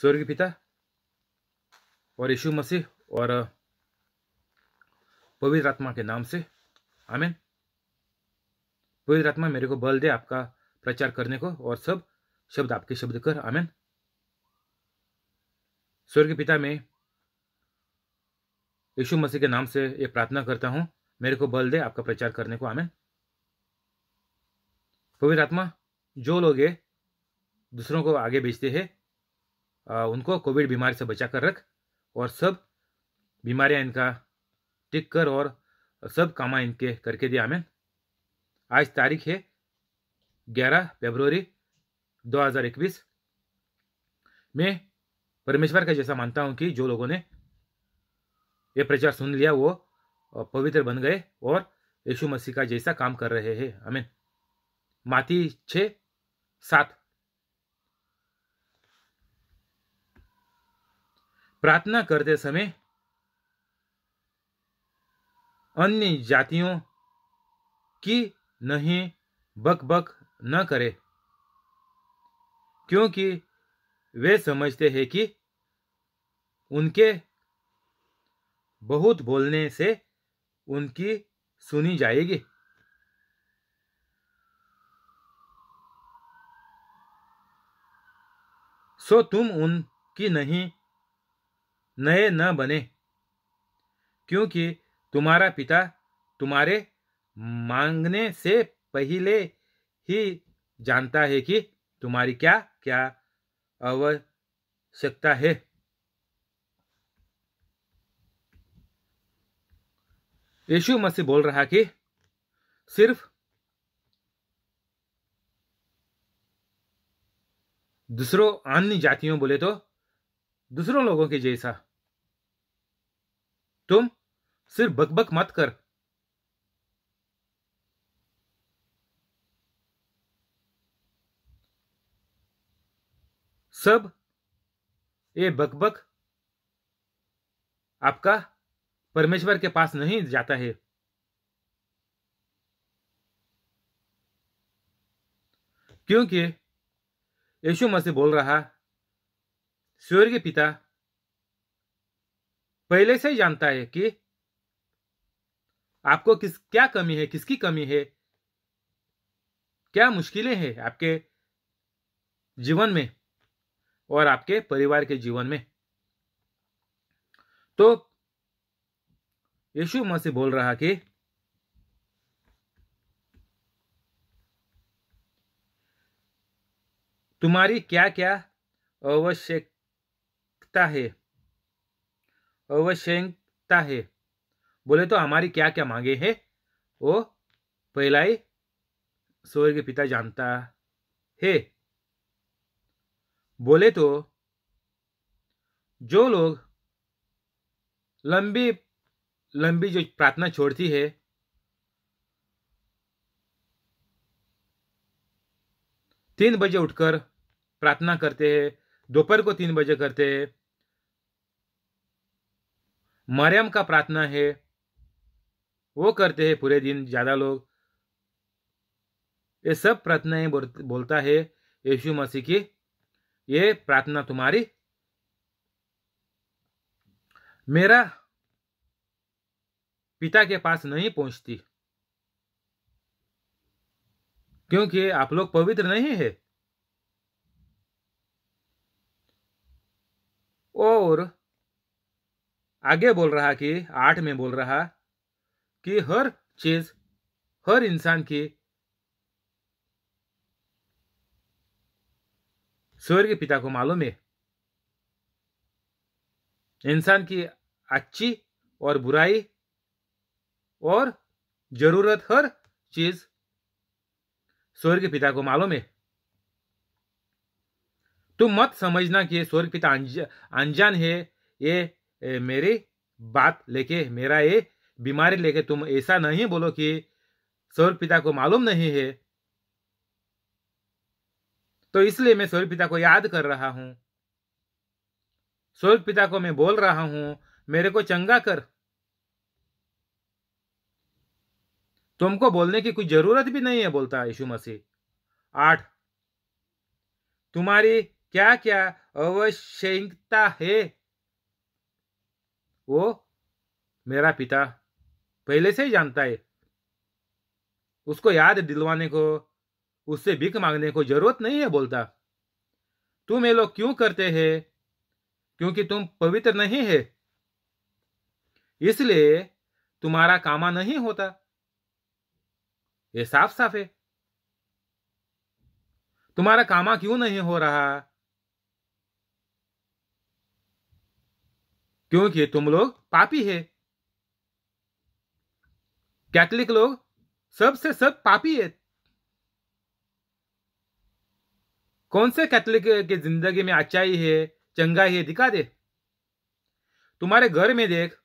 स्वर्गीय पिता और यीशु मसीह और पवित्र आत्मा के नाम से। आमीन। पवित्र आत्मा मेरे को बल दे आपका प्रचार करने को और सब शब्द आपके शब्द कर। आमीन। स्वर्गीय पिता में यीशु मसीह के नाम से ये प्रार्थना करता हूँ, मेरे को बल दे आपका प्रचार करने को। आमीन। पवित्र आत्मा, जो लोग दूसरों को आगे भेजते हैं उनको कोविड बीमारी से बचा कर रख और सब बीमारियाँ इनका टिक कर और सब कामा इनके करके दिया हमें आज तारीख है 11 फरवरी 2021 मैं परमेश्वर का जैसा मानता हूँ कि जो लोगों ने ये प्रचार सुन लिया, वो पवित्र बन गए और यीशु मसीह का जैसा काम कर रहे हैं हमें माती छ, सात। प्रार्थना करते समय अन्य जातियों की नहीं बक बक न करे, क्योंकि वे समझते हैं कि उनके बहुत बोलने से उनकी सुनी जाएगी। सो तुम उनकी नहीं नए न बने। क्योंकि तुम्हारा पिता तुम्हारे मांगने से पहले ही जानता है कि तुम्हारी क्या क्या आवश्यकता है। यीशु मसीह बोल रहा कि सिर्फ़ दूसरों अन्य जातियों बोले तो दूसरों लोगों के जैसा। तुम सिर्फ़ बकबक मत कर। सब ये बकबक आपका परमेश्वर के पास नहीं जाता है। क्योंकि यीशु मसीह बोल रहा, स्वर्गीय पिता पहले से ही जानता है कि आपको किस, क्या कमी है, किसकी कमी है, क्या मुश्किलें हैं आपके जीवन में और आपके परिवार के जीवन में। तो यीशु मसीह बोल रहा कि तुम्हारी क्या क्या आवश्यकता है? आवश्यकता है। बोले तो हमारी क्या क्या मांगे है? वो पहला ही स्वर्ग पिता जानता है। बोले तो जो लोग लंबी लंबी जो प्रार्थना छोड़ती है, तीन बजे उठकर प्रार्थना करते हैं, दोपहर को तीन बजे करते हैं मरियम का प्रार्थना है। वो करते हैं पूरे दिन, ज़्यादा लोग। ये सब प्रार्थनाएँ बोलता है यीशु मसीह की। ये प्रार्थना तुम्हारी। मेरा पिता के पास नहीं पहुँचती। क्योंकि आप लोग पवित्र नहीं है। और आगे बोल रहा कि, आठ में बोल रहा कि हर चीज़, हर इंसान की स्वर्ग पिता को मालूम है। इंसान की अच्छी और बुराई और ज़रूरत हर चीज़ स्वर्ग पिता को मालूम है। तुम मत समझना कि स्वर्ग पिता अनजान है, ये मेरी बात लेके, मेरा ये बीमारी लेके तुम ऐसा नहीं बोलो कि स्वर्ग पिता को मालूम नहीं है। तो इसलिए मैं स्वर्ग पिता को याद कर रहा हूँ। स्वर्ग पिता को मैं बोल रहा हूँ, मेरे को चंगा कर। तुमको बोलने की कोई ज़रूरत भी नहीं है, बोलता यीशु मसीह। आठ, तुम्हारी क्या क्या आवश्यकता है? वो मेरा पिता पहले से ही जानता है। उसको याद दिलवाने को, उससे भीख मांगने को ज़रूरत नहीं है बोलता। तुम ये लोग क्यों करते हैं? क्योंकि तुम पवित्र नहीं है। इसलिए तुम्हारा कामा नहीं होता। ये साफ़ साफ़ है। तुम्हारा कामा क्यों नहीं हो रहा? क्योंकि तुम लोग पापी है। कैथलिक लोग सबसे सब पापी है। कौन से कैथलिक की ज़िंदगी में अच्छाई है, चंगाई है, दिखा दे। तुम्हारे घर में देख,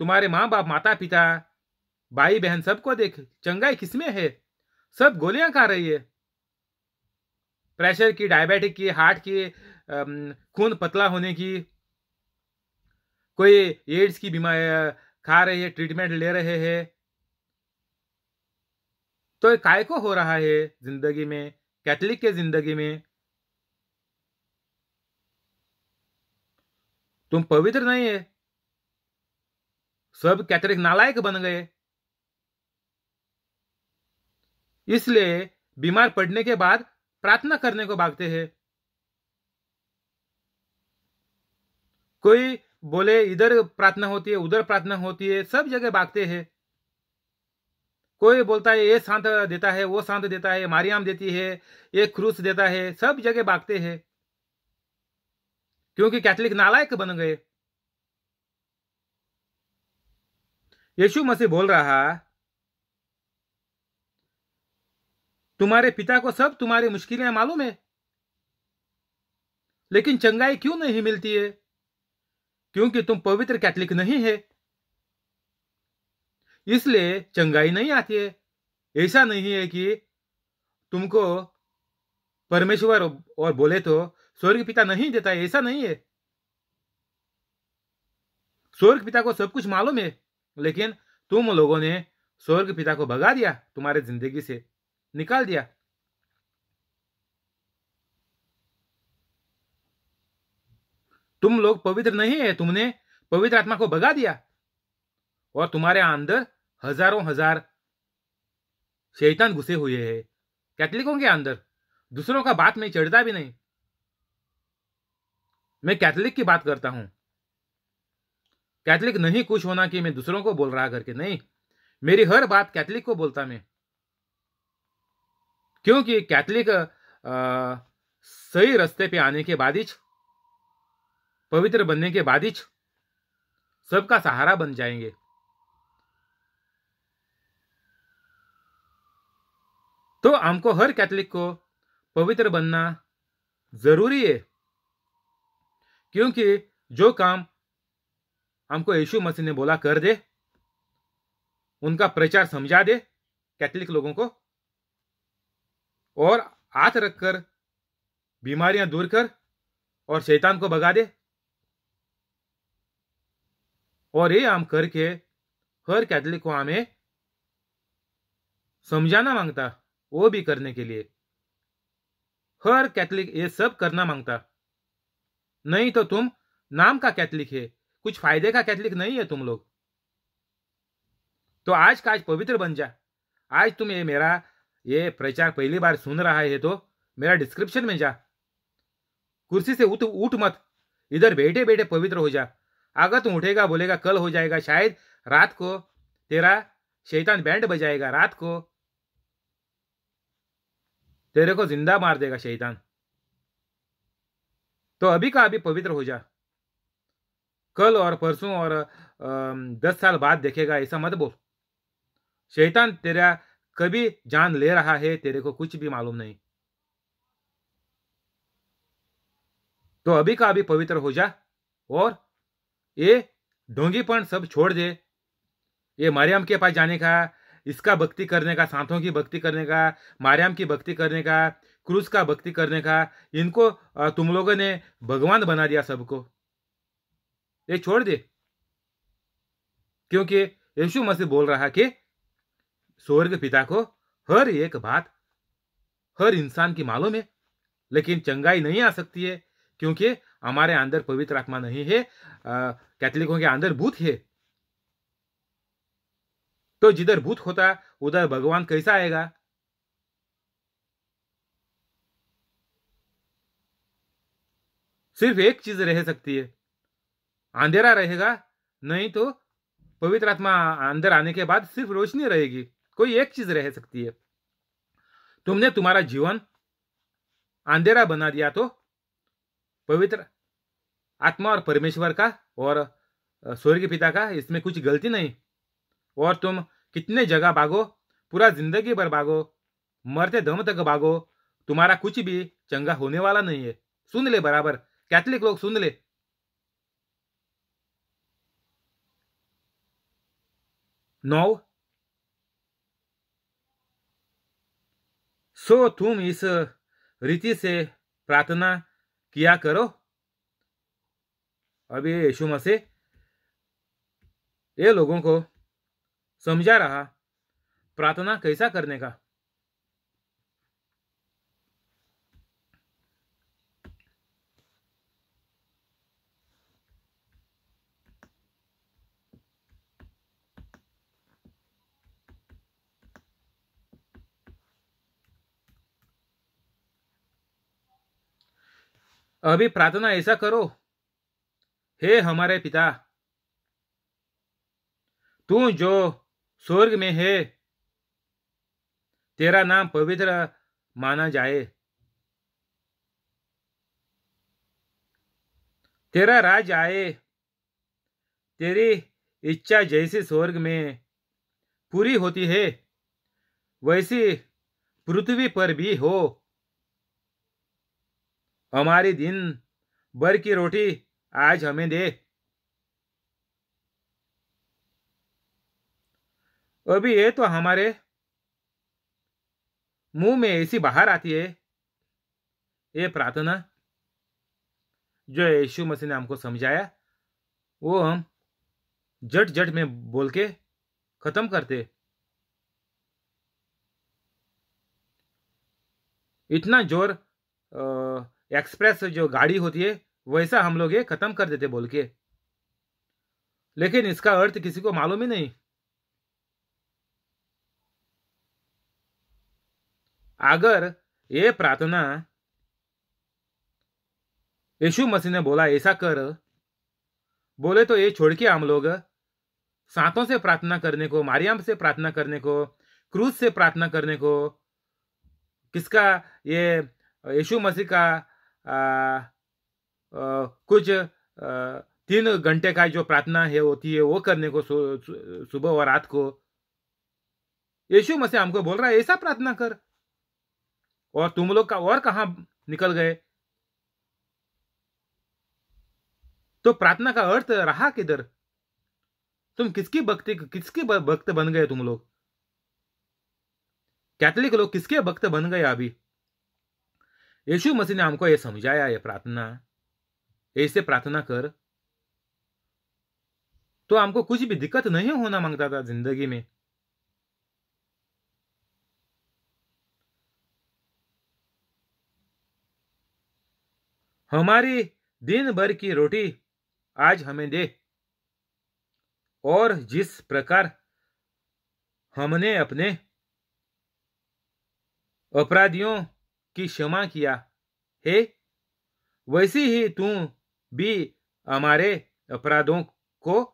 तुम्हारे माँ बाप माता पिता भाई बहन सबको देख, चंगाई किसमें है? सब गोलियाँ खा रही है। प्रेशर की, डायबिटिक की, हार्ट की खून पतला होने की कोई एड्स की बीमारी खा रहे हैं ट्रीटमेंट ले रहे हैं। तो काय को हो रहा है ज़िंदगी में, कैथलिक के ज़िंदगी में? तुम पवित्र नहीं है। सब कैथलिक नालायक बन गए। इसलिए बीमार पड़ने के बाद प्रार्थना करने को भागते हैं। कोई बोले, इधर प्रार्थना होती है, उधर प्रार्थना होती है, सब जगह भागते हैं। कोई बोलता है, ये शांत देता है, वो शांत देता है, मारियाम देती है, ये क्रूस देता है, सब जगह भागते हैं। क्योंकि कैथलिक नालायक बन गए। यीशु मसीह बोल रहा, तुम्हारे पिता को सब तुम्हारी मुश्किलें मालूम है, लेकिन चंगाई क्यों नहीं मिलती है? क्योंकि तुम पवित्र कैथलिक नहीं है। इसलिए चंगाई नहीं आती है। ऐसा नहीं है कि तुमको परमेश्वर और बोले तो स्वर्ग पिता नहीं देता है। ऐसा नहीं है। स्वर्ग पिता को सब कुछ मालूम है, लेकिन तुम लोगों ने स्वर्ग पिता को भगा दिया, तुम्हारे ज़िंदगी से निकाल दिया। तुम लोग पवित्र नहीं है, तुमने पवित्र आत्मा को भगा दिया। और तुम्हारे अंदर हज़ारों हज़ार शैतान घुसे हुए हैं। कैथलिकों के अंदर दूसरों का बात में चढ़ता भी नहीं। मैं कैथलिक की बात करता हूँ। कैथलिक नहीं खुश होना कि मैं दूसरों को बोल रहा करके नहीं। मेरी हर बात कैथलिक को बोलता मैं। क्योंकि कैथलिक सही रास्ते पे आने के बाद ही पवित्र बनने के बाद ही सबका सहारा बन जाएँगे। तो हमको हर कैथलिक को पवित्र बनना ज़रूरी है, क्योंकि जो काम हमको यीशु मसीह ने बोला, कर दे, उनका प्रचार समझा दे कैथलिक लोगों को, और हाथ रखकर बीमारियाँ दूर कर और शैतान को भगा दे। और ये हम करके हर कैथलिक को हमें समझाना माँगता, वो भी करने के लिए। हर कैथलिक ये सब करना माँगता। नहीं तो तुम नाम का कैथलिक है, कुछ फ़ायदे का कैथलिक नहीं है तुम लोग। तो आज का आज पवित्र बन जा। आज तुम ये मेरा, ये प्रचार पहली बार सुन रहा है तो मेरा डिस्क्रिप्शन में जा। कुर्सी से उठ उठ मत। इधर बैठे बैठे पवित्र हो जा। अगर तुम उठेगा, बोलेगा, कल हो जाएगा शायद, रात को तेरा शैतान बैंड बजाएगा, रात को। तेरे को ज़िंदा मार देगा शैतान। तो अभी का अभी पवित्र हो जा। कल और परसों और दस साल बाद देखेगा, ऐसा मत बोल। शैतान तेरा कभी जान ले रहा है, तेरे को कुछ भी मालूम नहीं। तो अभी का अभी पवित्र हो जा, और ये ढोंगीपन सब छोड़ दे। ये मारियम के पास जाने का, इसका भक्ति करने का, सांतों की भक्ति करने का, मारियम की भक्ति करने का, क्रूस का भक्ति करने का, इनको तुम लोगों ने भगवान बना दिया सबको। ये छोड़ दे। क्योंकि यीशु मसीह बोल रहा कि, स्वर्ग पिता को हर एक बात, हर इंसान की मालूम है, लेकिन चंगाई नहीं आ सकती है, क्योंकि हमारे अंदर पवित्र आत्मा नहीं है कैथलिकों के अंदर भूत है। तो जिधर भूत होता, उधर भगवान कैसा आएगा? सिर्फ़ एक चीज़ रह सकती है। अंधेरा रहेगा, नहीं तो पवित्र आत्मा अंदर आने के बाद सिर्फ़ रोशनी रहेगी। कोई एक चीज़ रह सकती है। तुमने तुम्हारा जीवन अंधेरा बना दिया तो पवित्र आत्मा और परमेश्वर का और स्वर्ग पिता का, इसमें कुछ गलती नहीं। और तुम कितने जगह भागो, पूरा ज़िंदगी भर भागो, मरते दम तक भागो, तुम्हारा कुछ भी चंगा होने वाला नहीं है। सुन ले बराबर, कैथलिक लोग सुन ले। नौ। सो तुम इस रीति से प्रार्थना किया करो। अब ये यीशु मसीह, ये लोगों को समझा रहा, प्रार्थना कैसा करने का? अभी प्रार्थना ऐसा करो। हे हमारे पिता, तू जो स्वर्ग में है, तेरा नाम पवित्र माना जाए। तेरा राज आए, तेरी इच्छा जैसी स्वर्ग में पूरी होती है, वैसी पृथ्वी पर भी हो। हमारी दिन भर की रोटी आज हमें दे। अभी ये तो हमारे मुँह में ऐसी बाहर आती है। ये प्रार्थना जो यीशु मसीह ने हमको समझाया, वो हम जट जट में बोल के खत्म करते। इतना ज़ोर एक्सप्रेस जो गाड़ी होती है, वैसा हम लोग ये खत्म कर देते बोल के। लेकिन इसका अर्थ किसी को मालूम ही नहीं। अगर ये प्रार्थना यीशु मसीह ने बोला, ऐसा कर। बोले तो ये छोड़ के हम लोग सातों से प्रार्थना करने को, मारियाम से प्रार्थना करने को क्रूज से प्रार्थना करने को, किसका ये यीशु मसीह का कुछ तीन घंटे का जो प्रार्थना है होती है, वो करने को सुबह और रात को। यीशु मसीह हमको बोल रहा है, ऐसा प्रार्थना कर। और तुम लोग का और कहा निकल गए? तो प्रार्थना का अर्थ रहा किधर? तुम किसकी भक्ति, किसके भक्त बन गए तुम लोग? कैथलिक लोग किसके भक्त बन गए अभी? यीशु मसीह ने हमको यह समझाया, ये प्रार्थना। ऐसे प्रार्थना कर। तो हमको कुछ भी दिक्कत नहीं होना माँगता था ज़िंदगी में। हमारी दिन भर की रोटी आज हमें दे। और जिस प्रकार हमने अपने अपराधियों की क्षमा किया। हे, वैसी ही तू भी हमारे अपराधों को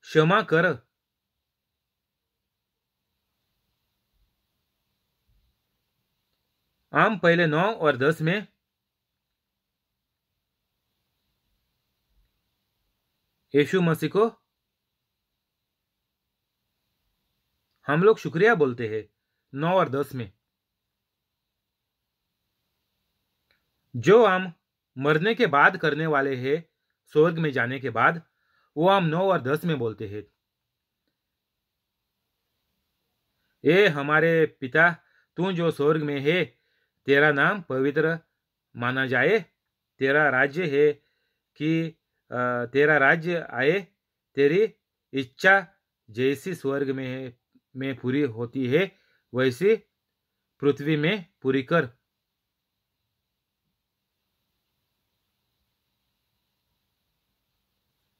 क्षमा कर। आम पहले नौ और दस में यीशु मसीह को हम लोग शुक्रिया बोलते हैं, नौ और दस में। जो हम मरने के बाद करने वाले हैं, स्वर्ग में जाने के बाद, वो हम नौ और दस में बोलते हैं। ए हमारे पिता, तू जो स्वर्ग में है, तेरा नाम पवित्र माना जाए, तेरा राज्य है कि तेरा राज्य आए, तेरी इच्छा जैसी स्वर्ग में में पूरी होती है, वैसी पृथ्वी में पूरी कर।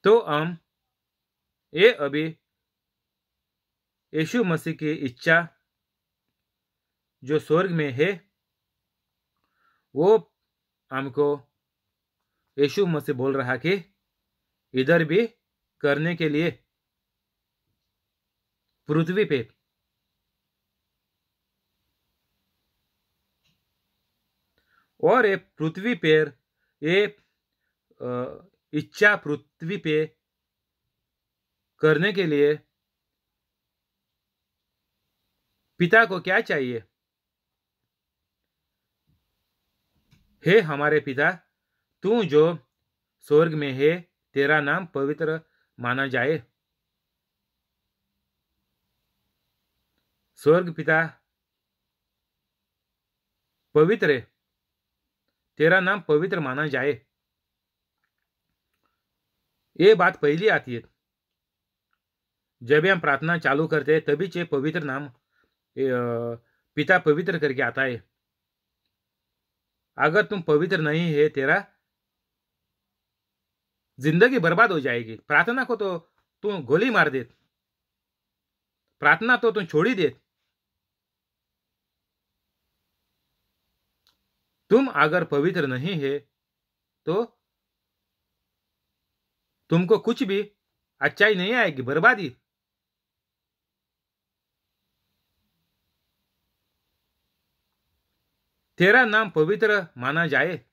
तो हम ये अभी, यीशु मसीह की इच्छा, जो स्वर्ग में है, वो हमको यीशु मसीह बोल रहा कि, इधर भी करने के लिए, पृथ्वी पे। और ये पृथ्वी पर ये इच्छा पृथ्वी पे करने के लिए पिता को क्या चाहिए? हे हमारे पिता, तू जो स्वर्ग में है, तेरा नाम पवित्र माना जाए। स्वर्ग पिता, पवित्र, तेरा नाम पवित्र माना जाए। ये बात पहली आती है। जब हम प्रार्थना चालू करते हैं, तभी चे पवित्र नाम पिता पवित्र करके आता है। अगर तुम पवित्र नहीं है तेरा, ज़िंदगी बर्बाद हो जाएगी। प्रार्थना को तो तुम गोली मार दे। प्रार्थना तो तू छोड़ी दे। तुम अगर पवित्र नहीं है तो तुमको कुछ भी अच्छाई नहीं आएगी, बर्बादी। तेरा नाम पवित्र माना जाए।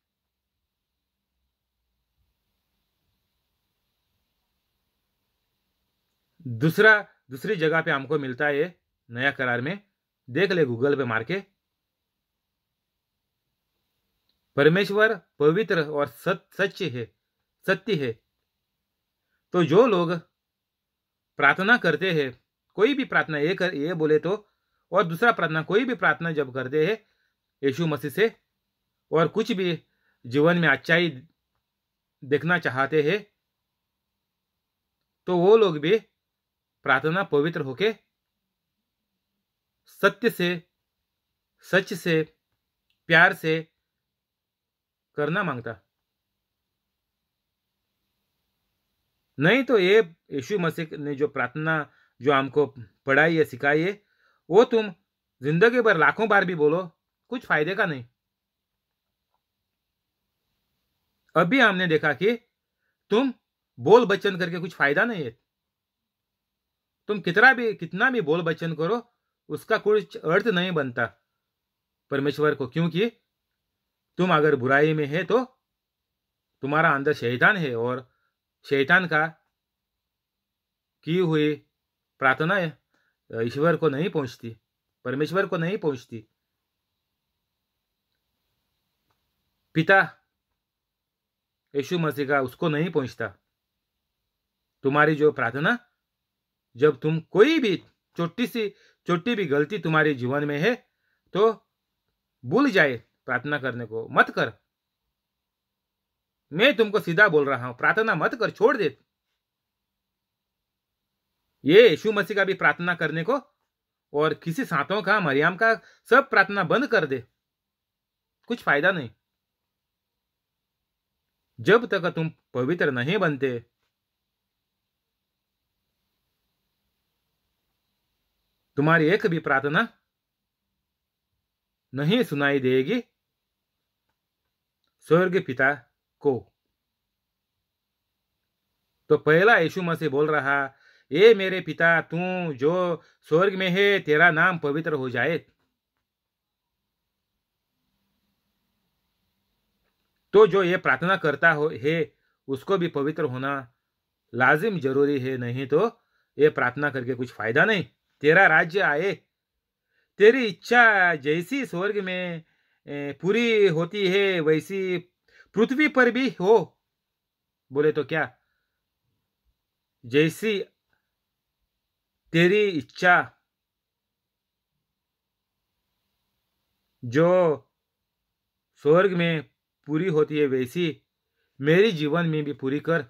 दूसरा, दूसरी जगह पे हमको मिलता है, नया करार में। देख ले गूगल पे मार के। परमेश्वर पवित्र और सच्चे है, सत्य है। तो जो लोग प्रार्थना करते हैं, कोई भी प्रार्थना ये कर, ये बोले तो और दूसरा प्रार्थना, कोई भी प्रार्थना जब करते हैं, यीशु मसीह से, और कुछ भी जीवन में अच्छाई देखना चाहते हैं तो वो लोग भी प्रार्थना पवित्र होके सत्य से, सच से, प्यार से करना माँगता। नहीं तो ये यीशु मसीह ने जो प्रार्थना, जो हमको पढ़ाई है, सिखाई है, वो तुम ज़िंदगी भर लाखों बार भी बोलो, कुछ फ़ायदे का नहीं। अभी हमने देखा कि तुम बोल बचन करके कुछ फ़ायदा नहीं है। तुम कितना भी कितना भी बोल बचन करो, उसका कुछ अर्थ नहीं बनता परमेश्वर को, क्योंकि तुम अगर बुराई में है तो तुम्हारा अंदर शैतान है और शैतान का की हुई प्रार्थना ईश्वर को नहीं पहुँचती, परमेश्वर को नहीं पहुँचती। पिता यीशु मसीह का उसको नहीं पहुँचता। तुम्हारी जो प्रार्थना, जब तुम कोई भी छोटी सी छोटी भी गलती तुम्हारे जीवन में है तो भूल जाए प्रार्थना करने को। मत कर। मैं तुमको सीधा बोल रहा हूँ, प्रार्थना मत कर, छोड़ दे। ये यीशु मसीह का भी प्रार्थना करने को और किसी सातों का, मरियम का सब प्रार्थना बंद कर दे। कुछ फ़ायदा नहीं। जब तक तुम पवित्र नहीं बनते। तुम्हारी एक भी प्रार्थना नहीं सुनाई देगी। स्वर्ग पिता को। तो पहला यीशु मसीह बोल रहा ये मेरे पिता, तू जो स्वर्ग में है, तेरा नाम पवित्र हो जाए। तो जो ये प्रार्थना करता हो, है, उसको भी पवित्र होना लाजिम ज़रूरी है, नहीं तो ये प्रार्थना करके कुछ फ़ायदा नहीं। तेरा राज्य आए। तेरी इच्छा जैसी स्वर्ग में पूरी होती है, वैसी पृथ्वी पर भी हो। बोले तो क्या? जैसी तेरी इच्छा, जो स्वर्ग में पूरी होती है, वैसी मेरी जीवन में भी पूरी कर।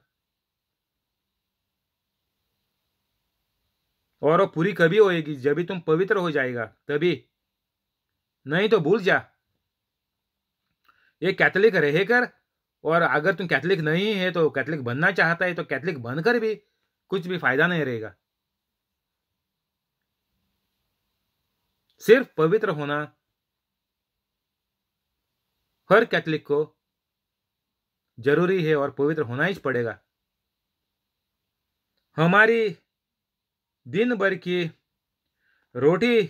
और वो पूरी कभी होएगी? जब भी तुम पवित्र हो जाएगा, तभी। नहीं तो भूल जा। ये कैथलिक कैथोलिक रहकर और अगर तुम कैथलिक नहीं है तो कैथलिक बनना चाहता है तो कैथलिक बनकर भी कुछ भी फ़ायदा नहीं रहेगा। सिर्फ़ पवित्र होना हर कैथलिक को ज़रूरी है और पवित्र होना ही पड़ेगा। हमारी दिन भर की रोटी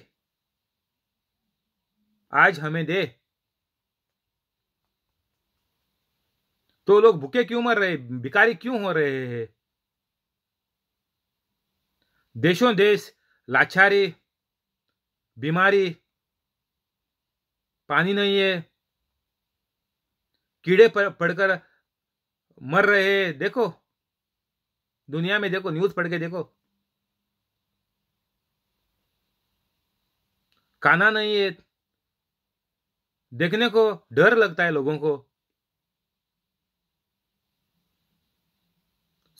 आज हमें दे। तो लोग भूखे क्यों मर रहे भिकारी क्यों हो रहे हैं? देशों देश, लाचारी, बीमारी, पानी नहीं है। कीड़े पड़कर मर रहे हैं। देखो, दुनिया में देखो, न्यूज़ पढ़ के देखो। खाना नहीं है। देखने को डर लगता है लोगों को।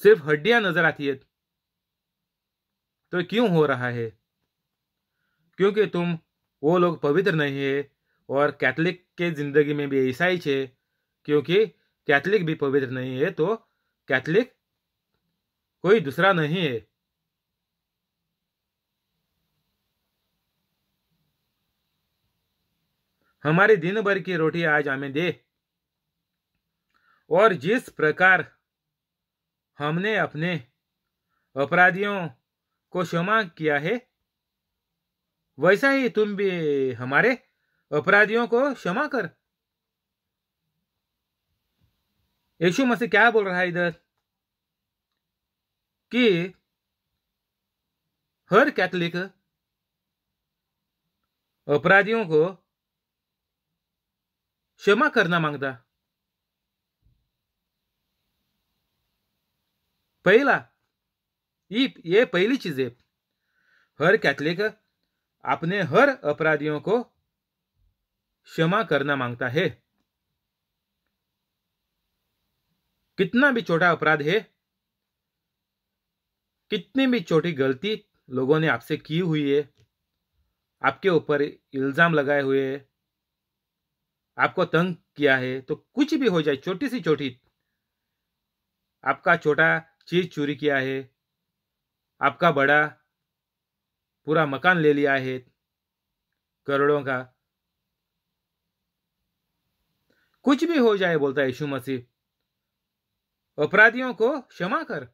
सिर्फ़ हड्डियाँ नज़र आती है। तो क्यों हो रहा है? क्योंकि तुम वो लोग पवित्र नहीं है और कैथलिक के ज़िंदगी में भी ऐसा ही है क्योंकि कैथलिक भी पवित्र नहीं है तो कैथलिक कोई दूसरा नहीं है। हमारी दिन भर की रोटी आज हमें दे। और जिस प्रकार हमने अपने अपराधियों को क्षमा किया है। वैसा ही तुम भी हमारे अपराधियों को क्षमा कर। यीशु मसीह क्या बोल रहा है इधर? कि हर कैथलिक अपराधियों को क्षमा करना माँगता। पहला. ये पहली चीज़ है। हर कैथलिक अपने हर अपराधियों को क्षमा करना माँगता है। कितना भी छोटा अपराध है, कितनी भी छोटी गलती लोगों ने आपसे की हुई है, आपके ऊपर इल्ज़ाम लगाए हुए है, आपको तंग किया है तो कुछ भी हो जाए, छोटी सी छोटी, आपका छोटा चीज़ चोरी किया है, आपका बड़ा पूरा मकान ले लिया है, करोड़ों का। कुछ भी हो जाए, बोलता यीशु मसीह। अपराधियों को क्षमा कर।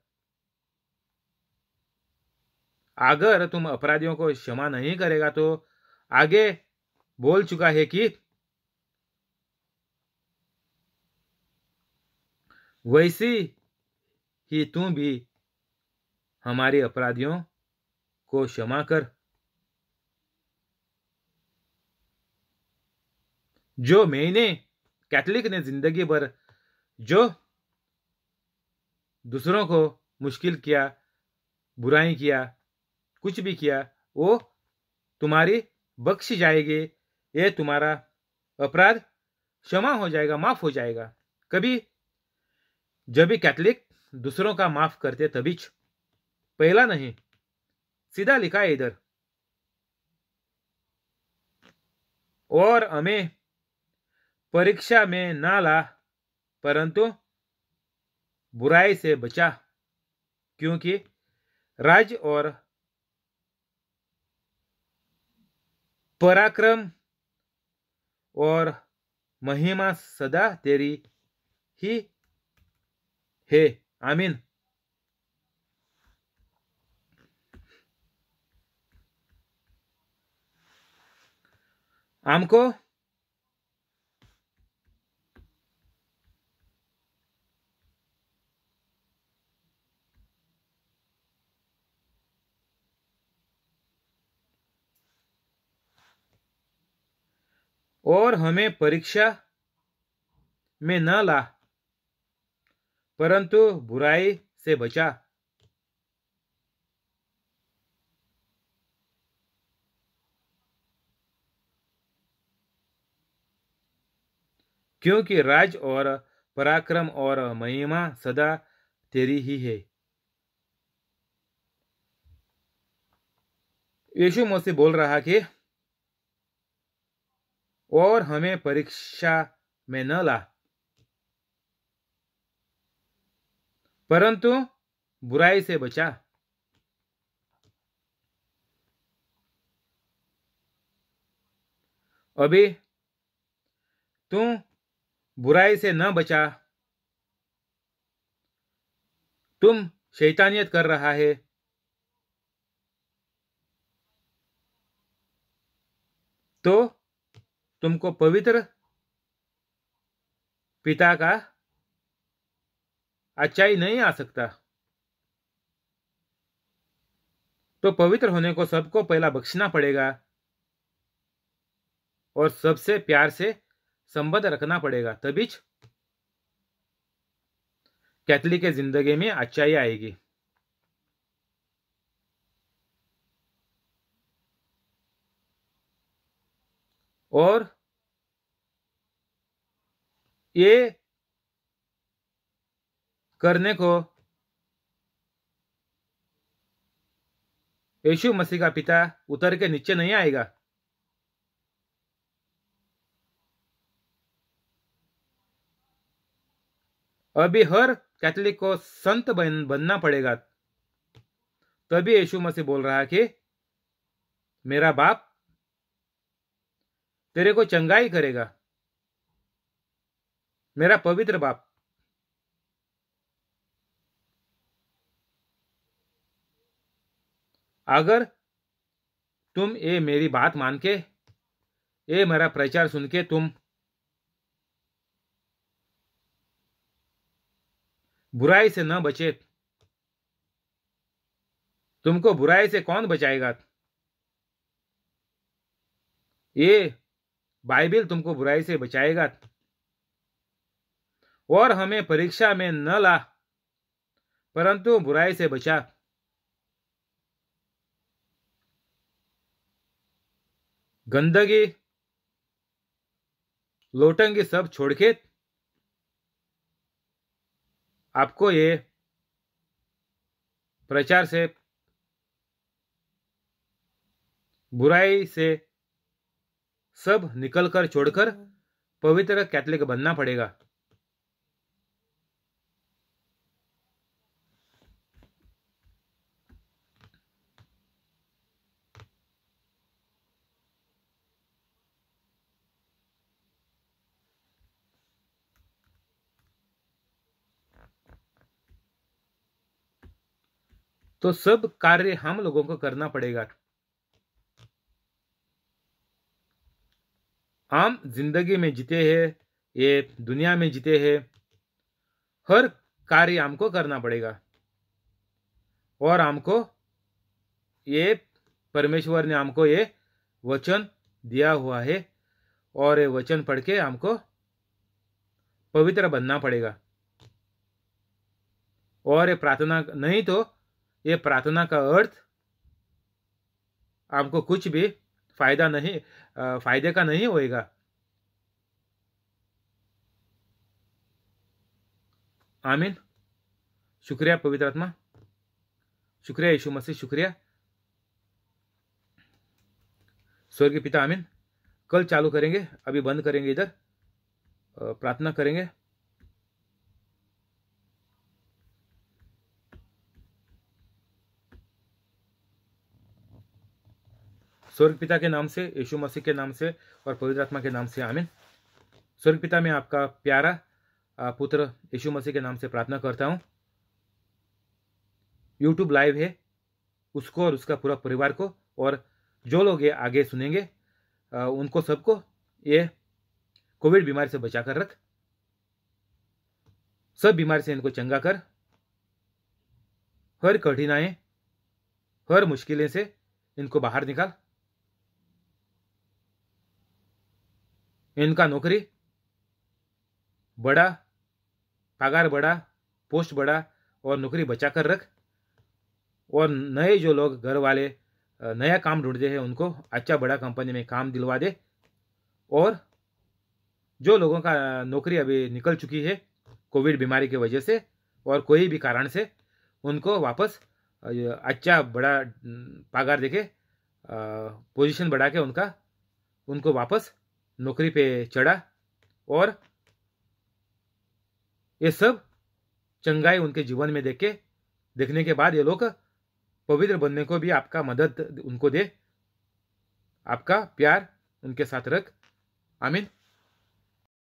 अगर तुम अपराधियों को क्षमा नहीं करेगा तो आगे बोल चुका है कि वैसी ही तू भी हमारे अपराधियों को क्षमा कर। जो मैंने कैथलिक ने ज़िंदगी भर जो दूसरों को मुश्किल किया, बुराई किया, कुछ भी किया, वो तुम्हारी बख्श जाएगी। ये तुम्हारा अपराध क्षमा हो जाएगा, माफ़ हो जाएगा। कभी जब भी कैथलिक दूसरों का माफ़ करते तभी पहला नहीं, सीधा लिखा है इधर। और हमें परीक्षा में ना ला, परंतु बुराई से बचा, क्योंकि राज और पराक्रम और महिमा सदा तेरी ही है। आमीन हमको और हमें परीक्षा में न ला परंतु बुराई से बचा। क्योंकि राज और पराक्रम और महिमा सदा तेरी ही है। यीशु मसीह बोल रहा कि, और हमें परीक्षा में न ला। परंतु बुराई से बचा। अभी तू बुराई से न बचा। तुम शैतानियत कर रहा है। तो तुमको पवित्र पिता का अच्छाई नहीं आ सकता। तो पवित्र होने को सबको पहला बख्शना पड़ेगा और सबसे प्यार से संबंध रखना पड़ेगा, तभी कैथलिक के ज़िंदगी में अच्छाई आएगी। और ये करने को। यशु मसीह का पिता उतर के नीचे नहीं आएगा। अभी हर कैथलिक को संत बन, बनना पड़ेगा। तभी यीशु मसीह बोल रहा कि, मेरा बाप तेरे को चंगाई करेगा। मेरा पवित्र बाप। अगर तुम ये मेरी बात मान के ये मेरा प्रचार सुन के तुम बुराई से न बचे, तुमको बुराई से कौन बचाएगा? ये बाइबिल तुमको बुराई से बचाएगा। और हमें परीक्षा में न ला, परंतु बुराई से बचा। गंदगी, लोटंगी सब छोड़ के आपको ये प्रचार से, बुराई से सब निकलकर छोड़कर पवित्र कैथलिक बनना पड़ेगा। तो सब कार्य हम लोगों को करना पड़ेगा। हम ज़िंदगी में जीते हैं, ये दुनिया में जीते हैं, हर कार्य हमको करना पड़ेगा। और हमको ये परमेश्वर ने हमको ये वचन दिया हुआ है और ये वचन पढ़ के हमको पवित्र बनना पड़ेगा। और ये प्रार्थना नहीं तो ये प्रार्थना का अर्थ आपको कुछ भी फ़ायदा नहीं फ़ायदे का नहीं होएगा। आमीन। शुक्रिया, पवित्र आत्मा। शुक्रिया, यीशु मसीह, शुक्रिया। स्वर्गीय पिता, आमीन। कल चालू करेंगे, अभी बंद करेंगे इधर। प्रार्थना करेंगे। स्वर्ग पिता के नाम से, यीशु मसीह के नाम से और पवित्र आत्मा के नाम से, आमिन। स्वर्ग पिता में आपका प्यारा पुत्र यीशु मसीह के नाम से प्रार्थना करता हूँ। यूट्यूब लाइव है, उसको और उसका पूरा परिवार को और जो लोग ये आगे सुनेंगे उनको सबको ये कोविड बीमारी से बचा कर रख। सब बीमारी से इनको चंगा कर, हर कठिनाई, हर मुश्किलें से इनको बाहर निकाल। इनका नौकरी? बड़ा, पगार बड़ा, पोस्ट बड़ा और नौकरी बचा कर रख। और नए जो लोग घर वाले नया काम ढूंढते हैं उनको अच्छा बड़ा कंपनी में काम दिलवा दे। और जो लोगों का नौकरी अभी निकल चुकी है, कोविड बीमारी की वजह से और कोई भी कारण से, उनको वापस अच्छा बड़ा पगार देके पोजीशन बढ़ा के उनका, उनको वापस नौकरी पे चढ़ा और ये सब चंगाई उनके जीवन में देखे देखने के बाद ये लोग पवित्र बनने को भी आपका मदद उनको दे, आपका प्यार उनके साथ रख। आमीन।